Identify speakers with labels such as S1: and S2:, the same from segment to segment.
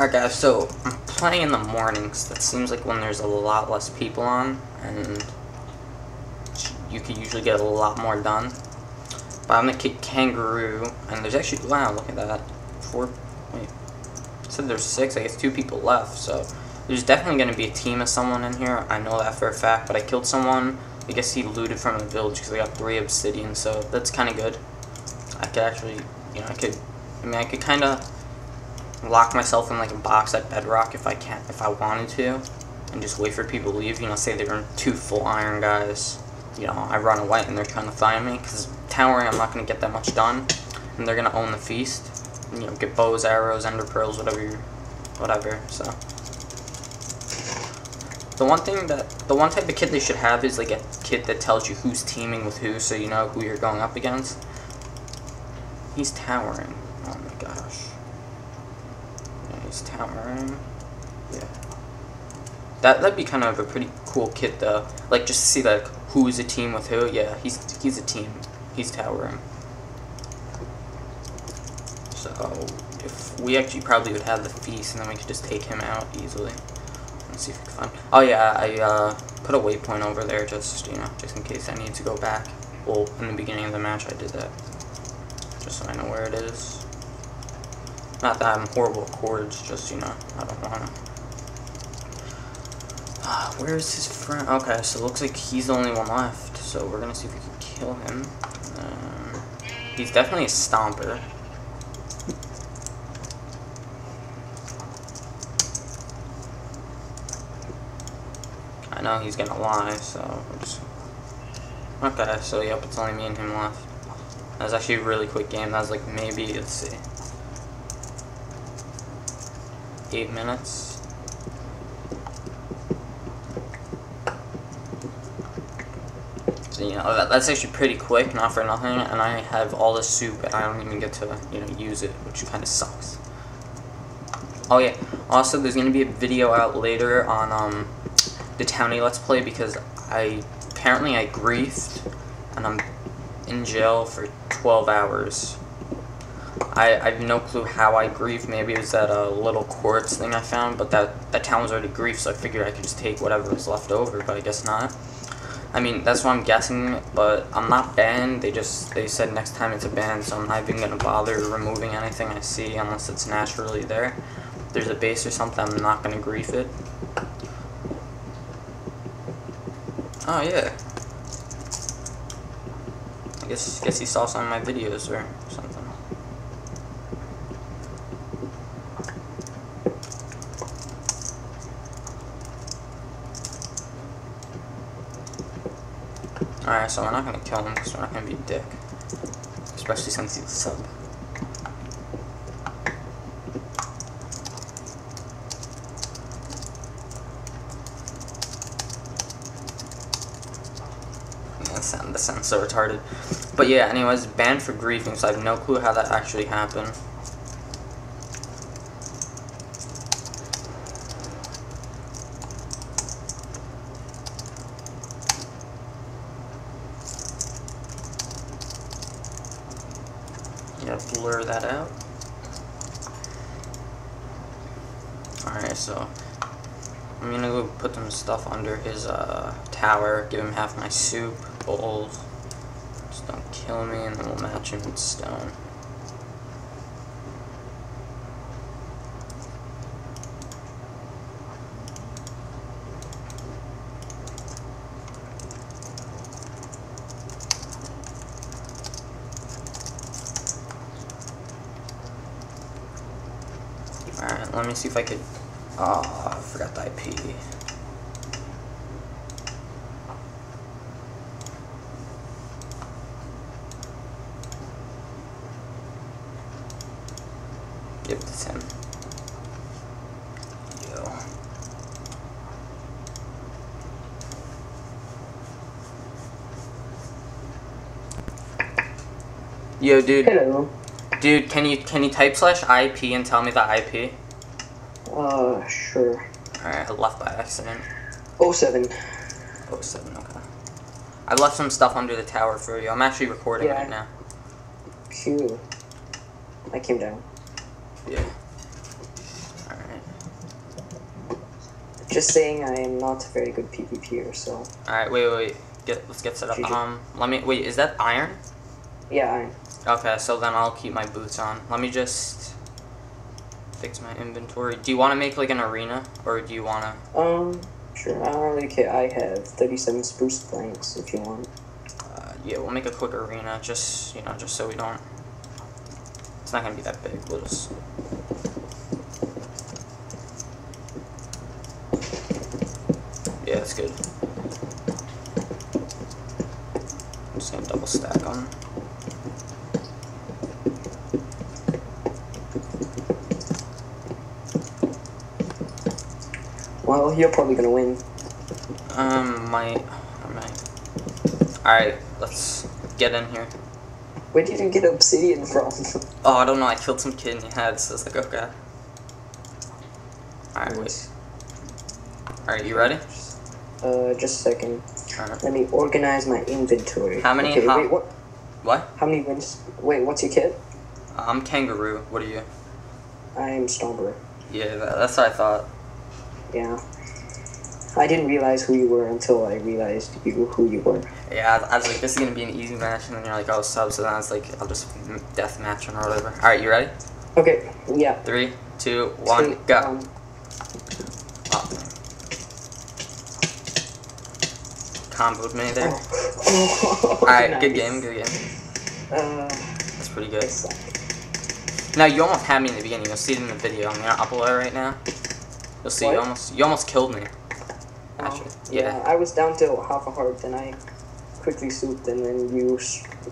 S1: Alright guys, so I'm playing in the mornings. That seems like when there's a lot less people on, and you could usually get a lot more done. But I'm gonna kit Kangaroo, and there's actually, wow, look at that. Four, wait, said there's six, I guess two people left, so there's definitely gonna be a team of someone in here. I know that for a fact, but I killed someone. I guess he looted from the village because I got three obsidian, so that's kind of good. I could actually, you know, I could, I mean, I could kind of lock myself in like a box at bedrock if I can't if I wanted to and just wait for people to leave. You know say they're two full iron guys. You know I run away and they're trying to find me because towering I'm not going to get that much done and they're going to own the feast. You know get bows arrows ender pearls whatever you whatever so. The one thing that the one type of kit they should have is like a kit that tells you who's teaming with who so you know who you're going up against. He's towering. Oh my gosh towering. Yeah. That that'd be kind of a pretty cool kit though. Like just to see like who's a team with who. Yeah, he's he's a team. He's towering. So if we actually probably would have the feast and then we could just take him out easily. Let's see if we can find Oh yeah, I uh, put a waypoint over there just you know, just in case I need to go back. Well, in the beginning of the match I did that. Just so I know where it is. Not that I'm horrible at coords, just, you know, I don't want to. Uh, where's his friend? Okay, so it looks like he's the only one left. So we're to see if we can kill him. Um, he's definitely a stomper. I know he's to lie, so. Okay, so yep, it's only me and him left. That was actually a really quick game. That was like maybe, let's see. Eight minutes. So, you know, that, that's actually pretty quick, not for nothing, and I have all the soup, and I don't even get to, you know, use it, which kind of sucks. Oh, yeah. Also, there's going to be a video out later on, um, the Townie Let's Play, because I, apparently I griefed, and I'm in jail for 12 hours. I, I have no clue how I grief. Maybe it was that uh, little quartz thing I found, but that, that town was already grief, so I figured I could just take whatever was left over, but I guess not. I mean, that's what I'm guessing, but I'm not banned. They just, they said next time it's a ban, so I'm not even going to bother removing anything I see unless it's naturally there. If there's a base or something, I'm not going to grief it. Oh, yeah. I guess, guess he saw some of my videos or something. Alright, so we're not gonna kill him because we're not gonna be a dick. Especially since he's a sub. That sounds, so retarded. But yeah, anyways, banned for griefing, so I have no clue how that actually happened. Blur that out. Alright, so I'm gonna go put some stuff under his uh, tower, give him half my soup, bowls. Just don't kill me, and then we'll match him with stone. Alright, let me see if I could... Oh, I forgot the IP. It to him. Yo. Yo, dude.
S2: Hello.
S1: Dude, can you can you type slash IP and tell me the IP?
S2: Uh, sure.
S1: Alright, I left by accident.
S2: 07.
S1: 07, okay. I left some stuff under the tower for you. I'm actually recording
S2: Yeah.
S1: right now.
S2: Phew. I came down.
S1: Yeah. Alright.
S2: Just saying I am not a very good PvPer, so.
S1: Alright, wait, wait, wait. Get, let's get set up.
S2: GG.
S1: Um, let me, wait, is that iron?
S2: Yeah, I,
S1: Okay, so then I'll keep my boots on. Let me just fix my inventory. Do you want to make like an arena, or do you want to?
S2: um, sure. I don't really care. I have 37 spruce planks if you want.
S1: Uh, yeah, we'll make a quick arena, just you know, just so we don't. It's not gonna be that big. We'll just. Yeah, that's good. I'm just gonna double stack on.
S2: Well, you're probably gonna win.
S1: Um, my, my. All right, let's get in here.
S2: Where did you get obsidian from?
S1: Oh, I don't know. I killed some kid in your head, so it's like okay. All right, wait. All right, you ready?
S2: Uh, just a second.
S1: Alright.
S2: Let me organize my inventory.
S1: How many
S2: Okay,
S1: ho-
S2: wait, what?
S1: What?
S2: How many wins? Wait, what's your kit?
S1: I'm kangaroo. What are you?
S2: I am Stomper.
S1: Yeah, that, that's what I thought.
S2: Yeah. I didn't realize who you were until I realized you who you were.
S1: Yeah, I, I was like, this is gonna be an easy match, and then you're like, oh, sub. So then I was like, I'll just death match him or whatever. All right, you ready?
S2: Okay, yeah.
S1: Three, two, one,
S2: Three,
S1: go.
S2: um.
S1: Comboed me there.
S2: oh.
S1: All right, good game, good game.
S2: Uh,
S1: That's pretty good. Now you almost had me in the beginning. You'll see it in the video. I'm gonna upload it right now. You'll see. You almost, you almost killed me.
S2: Oh,
S1: Actually, yeah.
S2: I was down to half a heart, then I quickly souped, and then you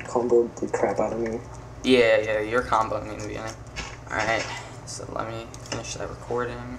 S2: comboed the crap out of me.
S1: Yeah, yeah, you're comboing me in the beginning. Alright, so let me finish that recording.